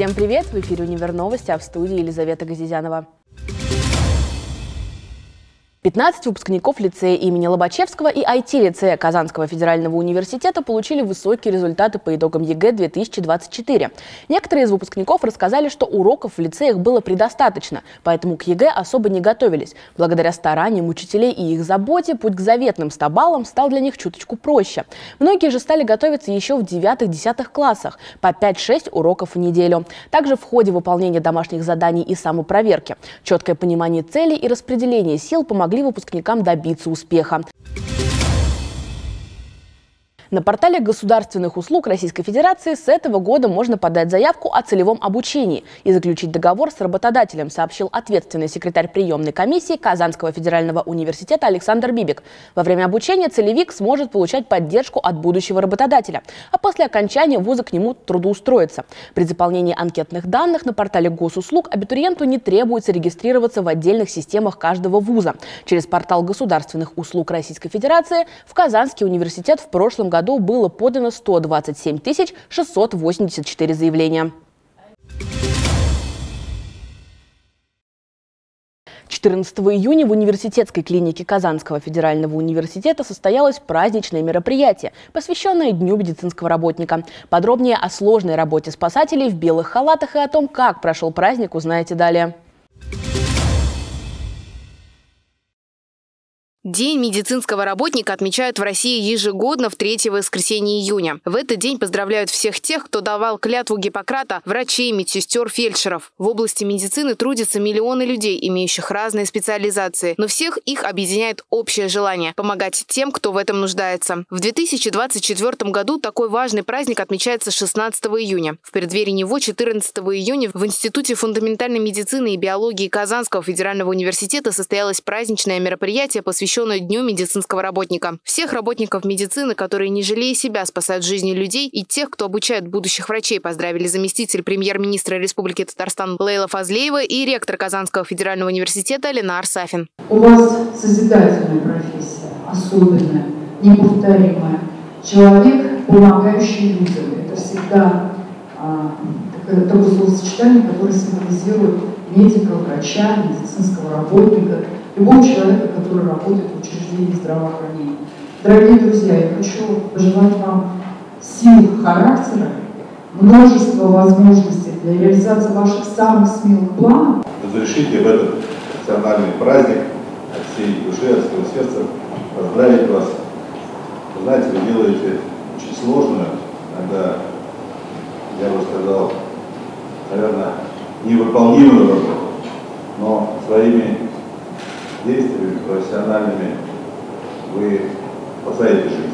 Всем привет! В эфире «Универ новости», а в студии Елизавета Газизянова. 15 выпускников лицея имени Лобачевского и IT-лицея Казанского федерального университета получили высокие результаты по итогам ЕГЭ 2024. Некоторые из выпускников рассказали, что уроков в лицеях было предостаточно, поэтому к ЕГЭ особо не готовились. Благодаря стараниям учителей и их заботе путь к заветным 100 баллам стал для них чуточку проще. Многие же стали готовиться еще в 9-10 классах, по 5-6 уроков в неделю. Также в ходе выполнения домашних заданий и самопроверки четкое понимание целей и распределение сил помогли помогли выпускникам добиться успеха. На портале государственных услуг Российской Федерации с этого года можно подать заявку о целевом обучении и заключить договор с работодателем, сообщил ответственный секретарь приемной комиссии Казанского федерального университета Александр Бибик. Во время обучения целевик сможет получать поддержку от будущего работодателя, а после окончания вуза к нему трудоустроиться. При заполнении анкетных данных на портале госуслуг абитуриенту не требуется регистрироваться в отдельных системах каждого вуза. Через портал государственных услуг Российской Федерации в Казанский университет в прошлом году году было подано 127 684 заявления. 14 июня в университетской клинике Казанского федерального университета состоялось праздничное мероприятие, посвященное Дню медицинского работника. Подробнее о сложной работе спасателей в белых халатах и о том, как прошел праздник, узнаете далее. День медицинского работника отмечают в России ежегодно в третье воскресенье июня. В этот день поздравляют всех тех, кто давал клятву Гиппократа, врачей, медсестер, фельдшеров. В области медицины трудятся миллионы людей, имеющих разные специализации, но всех их объединяет общее желание – помогать тем, кто в этом нуждается. В 2024 году такой важный праздник отмечается 16 июня. В преддверии него 14 июня в Институте фундаментальной медицины и биологии Казанского федерального университета состоялось праздничное мероприятие, посвященное посвященную Дню медицинского работника. Всех работников медицины, которые не жалея себя спасают жизни людей, и тех, кто обучает будущих врачей, поздравили заместитель премьер-министра Республики Татарстан Лейла Фазлеева и ректор Казанского федерального университета Ленар Сафин. У вас созидательная профессия, особенная, неповторимая. Человек, помогающий людям. Это всегда а, такое, такое словосочетание, которое символизирует медика, врача, медицинского работника – любого человека, который работает в учреждении здравоохранения. Дорогие друзья, я хочу пожелать вам сил характера, множество возможностей для реализации ваших самых смелых планов. Разрешите в этот национальный праздник от всей души, от всего сердца поздравить вас. Вы знаете, вы делаете очень сложную, иногда, я бы сказал, наверное, невыполнимую работу, но своими действиями профессиональными вы спасаете жизнь.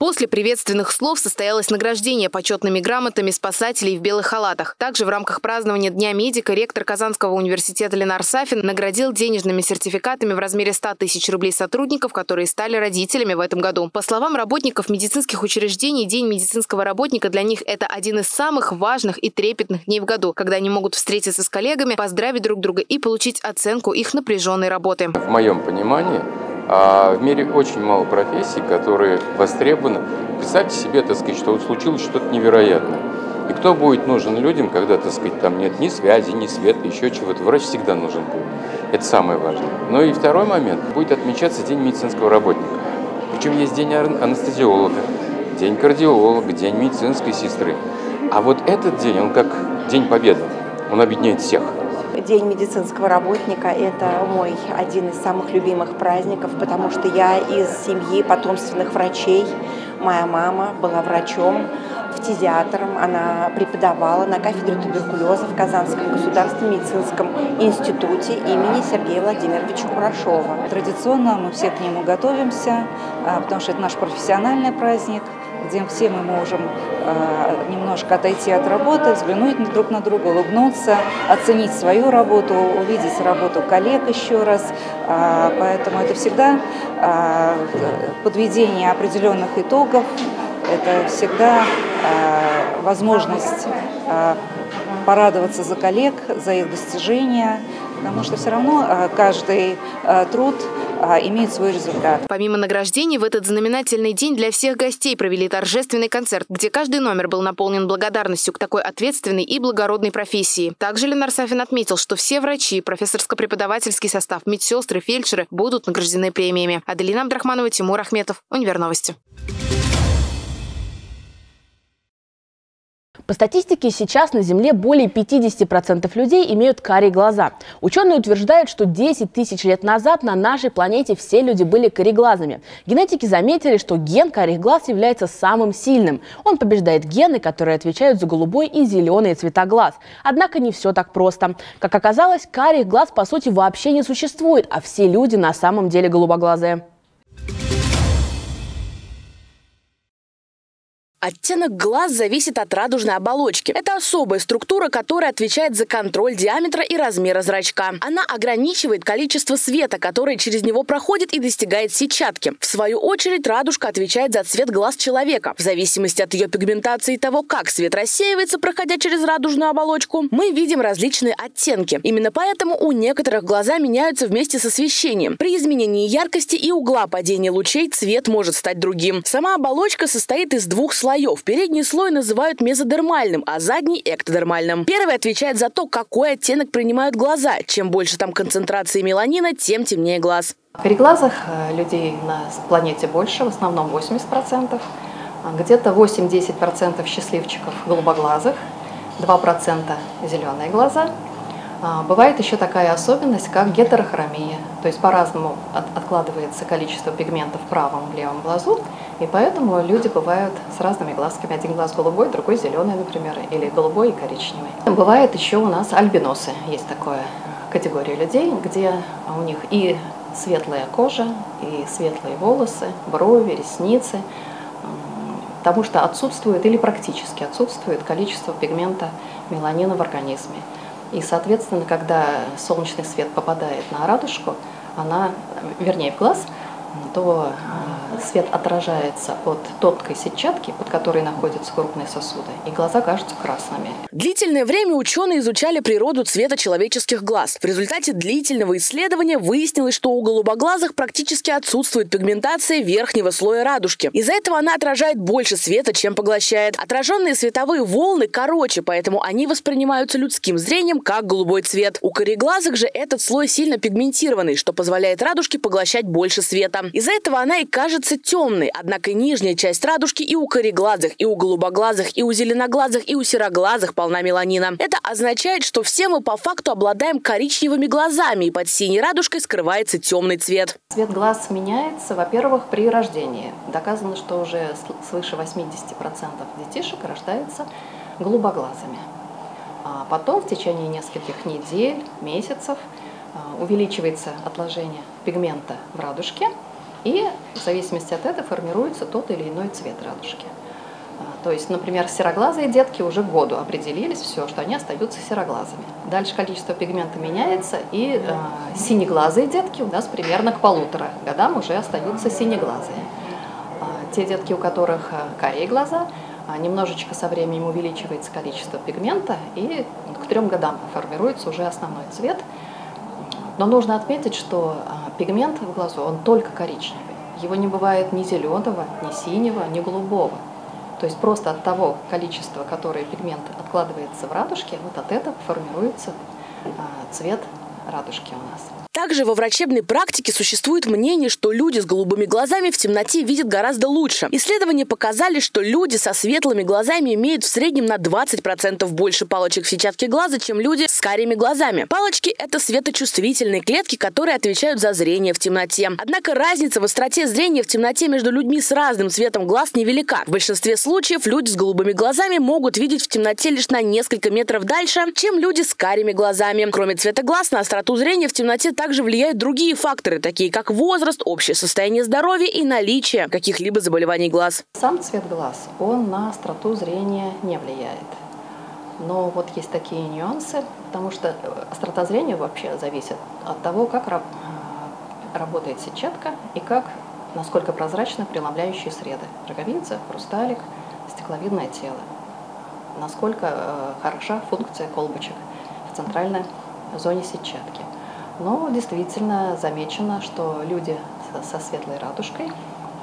После приветственных слов состоялось награждение почетными грамотами спасателей в белых халатах. Также в рамках празднования Дня медика ректор Казанского университета Ленар Сафин наградил денежными сертификатами в размере 100 тысяч рублей сотрудников, которые стали родителями в этом году. По словам работников медицинских учреждений, День медицинского работника для них это один из самых важных и трепетных дней в году, когда они могут встретиться с коллегами, поздравить друг друга и получить оценку их напряженной работы. В моем понимании а в мире очень мало профессий, которые востребованы. Представьте себе, так сказать, что вот случилось что-то невероятное. И кто будет нужен людям, когда, так сказать, там нет ни связи, ни света, еще чего-то. Врач всегда нужен будет. Это самое важное. Ну и второй момент. Будет отмечаться День медицинского работника. Причем есть День анестезиолога, День кардиолога, День медицинской сестры. А вот этот день, он как День Победы. Он объединяет всех. День медицинского работника – это мой один из самых любимых праздников, потому что я из семьи потомственных врачей. Моя мама была врачом, фтизиатором, она преподавала на кафедре туберкулеза в Казанском государственном медицинском институте имени Сергея Владимировича Курашова. Традиционно мы все к нему готовимся, а, потому что это наш профессиональный праздник – где все мы можем э, немножко отойти от работы, взглянуть друг на друга, улыбнуться, оценить свою работу, увидеть работу коллег еще раз. Э, поэтому это всегда э, подведение определенных итогов, это всегда возможность порадоваться за коллег, за их достижения, потому что все равно каждый труд имеют свой результат. Помимо награждений, в этот знаменательный день для всех гостей провели торжественный концерт, где каждый номер был наполнен благодарностью к такой ответственной и благородной профессии. Также Ленар Сафин отметил, что все врачи, профессорско-преподавательский состав, медсестры, фельдшеры будут награждены премиями. Аделина Абдрахманова, Тимур Ахметов, Универновости. По статистике, сейчас на Земле более 50% людей имеют карие глаза. Ученые утверждают, что 10 тысяч лет назад на нашей планете все люди были кореглазыми. Генетики заметили, что ген карих глаз является самым сильным. Он побеждает гены, которые отвечают за голубой и зеленый цвета глаз. Однако не все так просто. Как оказалось, карих глаз по сути вообще не существует, а все люди на самом деле голубоглазые. Оттенок глаз зависит от радужной оболочки. Это особая структура, которая отвечает за контроль диаметра и размера зрачка. Она ограничивает количество света, который через него проходит и достигает сетчатки. В свою очередь, радужка отвечает за цвет глаз человека. В зависимости от ее пигментации и того, как свет рассеивается, проходя через радужную оболочку, мы видим различные оттенки. Именно поэтому у некоторых глаза меняются вместе с освещением. При изменении яркости и угла падения лучей цвет может стать другим. Сама оболочка состоит из двух слоев слоев. Передний слой называют мезодермальным, а задний – эктодермальным. Первый отвечает за то, какой оттенок принимают глаза. Чем больше там концентрации меланина, тем темнее глаз. Кореглазых э, людей на планете больше, в основном 80%. Где-то 8-10% счастливчиков голубоглазых, 2% зеленые глаза – а, бывает еще такая особенность, как гетерохромия, то есть по-разному от, откладывается количество пигментов в правом и левом глазу, и поэтому люди бывают с разными глазками. Один глаз голубой, другой зеленый, например, или голубой и коричневый. Бывает еще у нас альбиносы, есть такая категория людей, где у них и светлая кожа, и светлые волосы, брови, ресницы, потому что отсутствует или практически отсутствует количество пигмента меланина в организме. И, соответственно, когда солнечный свет попадает на радужку, она, вернее, в глаз, то э, свет отражается от тонкой сетчатки, под которой находятся крупные сосуды, и глаза кажутся красными. Длительное время ученые изучали природу цвета человеческих глаз. В результате длительного исследования выяснилось, что у голубоглазых практически отсутствует пигментация верхнего слоя радужки. Из-за этого она отражает больше света, чем поглощает. Отраженные световые волны короче, поэтому они воспринимаются людским зрением как голубой цвет. У кореглазых же этот слой сильно пигментированный, что позволяет радужке поглощать больше света. Из-за этого она и кажется темной, однако нижняя часть радужки и у кореглазых, и у голубоглазых, и у зеленоглазых, и у сероглазых полна меланина. Это означает, что все мы по факту обладаем коричневыми глазами, и под синей радужкой скрывается темный цвет. Цвет глаз меняется, во-первых, при рождении. Доказано, что уже свыше 80% детишек рождаются голубоглазыми. А потом в течение нескольких недель, месяцев а, увеличивается отложение пигмента в радужке – и в зависимости от этого формируется тот или иной цвет радужки. А, то есть, например, сероглазые детки уже к году определились все, что они остаются сероглазыми. Дальше количество пигмента меняется, и э, синеглазые детки у нас примерно к полутора годам уже остаются синеглазые. А, те детки, у которых карие глаза, немножечко со временем увеличивается количество пигмента, и к трем годам формируется уже основной цвет – но нужно отметить, что пигмент в глазу, он только коричневый. Его не бывает ни зеленого, ни синего, ни голубого. То есть просто от того количества, которое пигмент откладывается в радужке, вот от этого формируется а, цвет радужки у нас. Также во врачебной практике существует мнение, что люди с голубыми глазами в темноте видят гораздо лучше. Исследования показали, что люди со светлыми глазами имеют в среднем на 20% больше палочек в сетчатке глаза, чем люди с карими глазами. Палочки – это светочувствительные клетки, которые отвечают за зрение в темноте. Однако разница в остроте зрения в темноте между людьми с разным цветом глаз невелика. В большинстве случаев люди с голубыми глазами могут видеть в темноте лишь на несколько метров дальше, чем люди с карими глазами. Кроме цвета глаз, на остроту зрения в темноте также влияют другие факторы, такие как возраст, общее состояние здоровья и наличие каких-либо заболеваний глаз. Сам цвет глаз, он на остроту зрения не влияет. Но вот есть такие нюансы, потому что э, острота зрения вообще зависит от того, как э, работает сетчатка и как, насколько прозрачны преломляющие среды. Роговица, хрусталик, стекловидное тело. Насколько э, хороша функция колбочек в центральной зоне сетчатки. Но действительно замечено, что люди со светлой радужкой,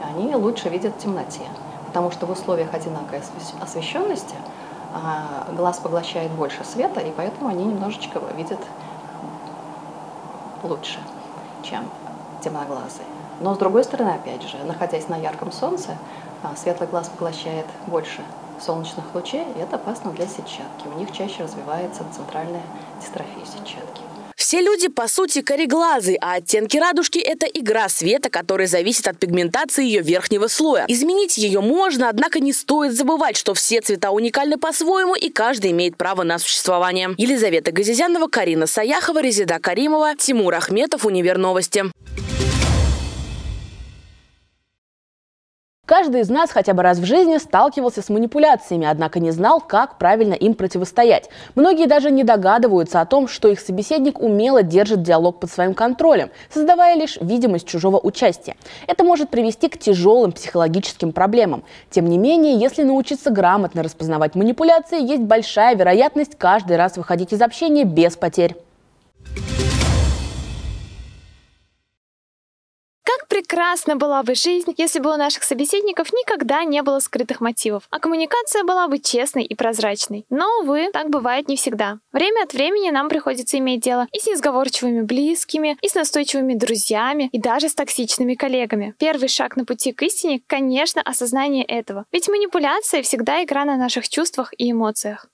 они лучше видят в темноте, потому что в условиях одинакой освещенности а, глаз поглощает больше света, и поэтому они немножечко видят лучше, чем темноглазые. Но с другой стороны, опять же, находясь на ярком солнце, а, светлый глаз поглощает больше солнечных лучей, и это опасно для сетчатки. У них чаще развивается центральная дистрофия сетчатки. Все люди, по сути, кореглазы, а оттенки радужки – это игра света, которая зависит от пигментации ее верхнего слоя. Изменить ее можно, однако не стоит забывать, что все цвета уникальны по-своему, и каждый имеет право на существование. Елизавета Газизянова, Карина Саяхова, Резида Каримова, Тимур Ахметов, Универ Новости. Каждый из нас хотя бы раз в жизни сталкивался с манипуляциями, однако не знал, как правильно им противостоять. Многие даже не догадываются о том, что их собеседник умело держит диалог под своим контролем, создавая лишь видимость чужого участия. Это может привести к тяжелым психологическим проблемам. Тем не менее, если научиться грамотно распознавать манипуляции, есть большая вероятность каждый раз выходить из общения без потерь. Прекрасна была бы жизнь, если бы у наших собеседников никогда не было скрытых мотивов, а коммуникация была бы честной и прозрачной. Но, увы, так бывает не всегда. Время от времени нам приходится иметь дело и с несговорчивыми близкими, и с настойчивыми друзьями, и даже с токсичными коллегами. Первый шаг на пути к истине, конечно, осознание этого. Ведь манипуляция всегда игра на наших чувствах и эмоциях.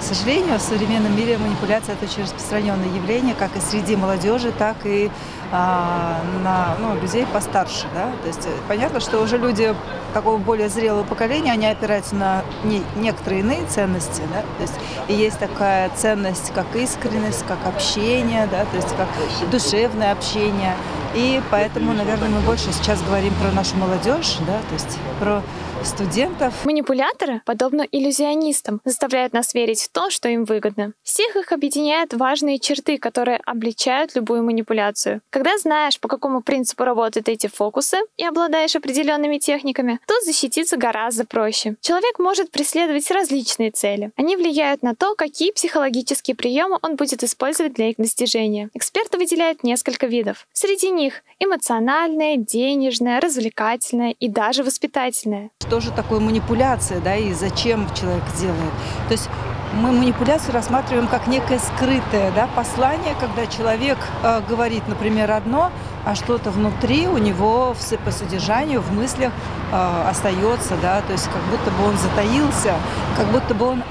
К сожалению, в современном мире манипуляция – это очень распространенное явление, как и среди молодежи, так и а, на ну, людей постарше. Да? То есть э, понятно, что уже люди такого более зрелого поколения, они опираются на не, некоторые иные ценности. Да? То есть и есть такая ценность, как искренность, как общение, да? то есть как душевное общение. И поэтому, наверное, мы больше сейчас говорим про нашу молодежь, да? то есть про студентов. Манипуляторы, подобно иллюзионистам, заставляют нас верить в то, что им выгодно. Всех их объединяют важные черты, которые обличают любую манипуляцию. Когда знаешь, по какому принципу работают эти фокусы и обладаешь определенными техниками, то защититься гораздо проще. Человек может преследовать различные цели. Они влияют на то, какие психологические приемы он будет использовать для их достижения. Эксперты выделяют несколько видов. Среди них эмоциональное, денежное, развлекательное и даже воспитательное что же такое манипуляция, да, и зачем человек делает. То есть мы манипуляцию рассматриваем как некое скрытое да, послание, когда человек э, говорит, например, одно, а что-то внутри у него в, по содержанию, в мыслях э, остается, да, то есть как будто бы он затаился, как будто бы он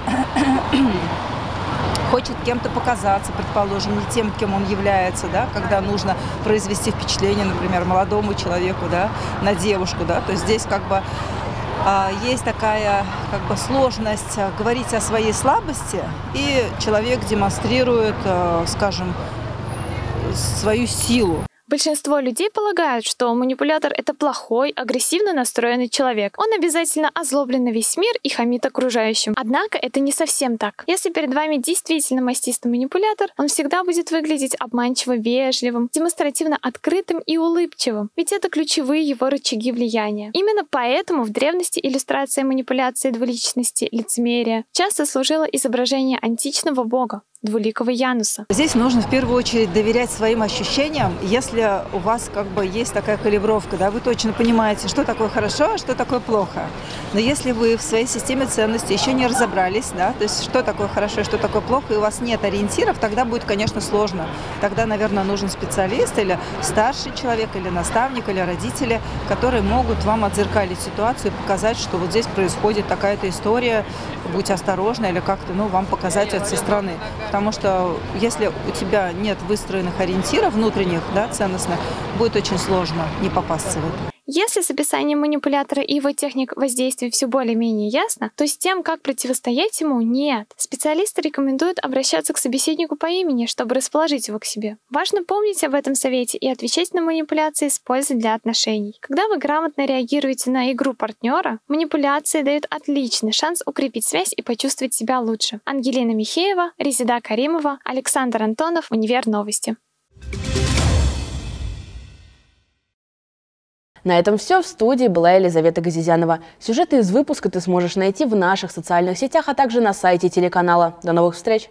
хочет кем-то показаться, предположим, не тем, кем он является, да, когда нужно произвести впечатление, например, молодому человеку, да, на девушку, да, то есть здесь как бы есть такая как бы сложность а, говорить о своей слабости, и человек демонстрирует, а, скажем, свою силу. Большинство людей полагают, что манипулятор — это плохой, агрессивно настроенный человек. Он обязательно озлоблен на весь мир и хамит окружающим. Однако это не совсем так. Если перед вами действительно мастистый манипулятор, он всегда будет выглядеть обманчиво вежливым, демонстративно открытым и улыбчивым. Ведь это ключевые его рычаги влияния. Именно поэтому в древности иллюстрация манипуляции двуличности, лицемерия часто служила изображение античного бога, двуликого Януса. Здесь нужно в первую очередь доверять своим ощущениям. Если у вас как бы есть такая калибровка, да, вы точно понимаете, что такое хорошо, а что такое плохо. Но если вы в своей системе ценностей еще не разобрались, да, то есть что такое хорошо что такое плохо, и у вас нет ориентиров, тогда будет, конечно, сложно. Тогда, наверное, нужен специалист или старший человек, или наставник, или родители, которые могут вам отзеркалить ситуацию и показать, что вот здесь происходит такая-то история, будь осторожна, или как-то, ну, вам показать это со стороны. Потому что если у тебя нет выстроенных ориентиров внутренних, да, ценностных, будет очень сложно не попасться в это. Если с описанием манипулятора и его техник воздействия все более-менее ясно, то с тем, как противостоять ему, нет. Специалисты рекомендуют обращаться к собеседнику по имени, чтобы расположить его к себе. Важно помнить об этом совете и отвечать на манипуляции с пользой для отношений. Когда вы грамотно реагируете на игру партнера, манипуляции дают отличный шанс укрепить связь и почувствовать себя лучше. Ангелина Михеева, Резида Каримова, Александр Антонов, Универ Новости. На этом все. В студии была Елизавета Газизянова. Сюжеты из выпуска ты сможешь найти в наших социальных сетях, а также на сайте телеканала. До новых встреч!